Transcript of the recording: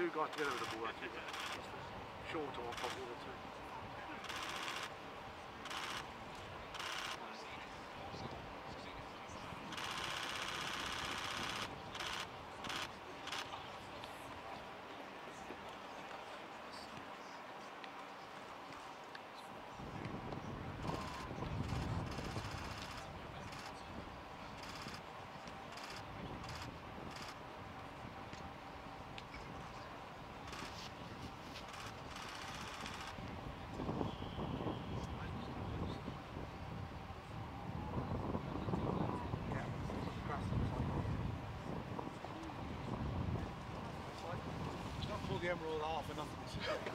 two guys together with the ball. I think. Shorter one probably the two. game rolled off and nothing.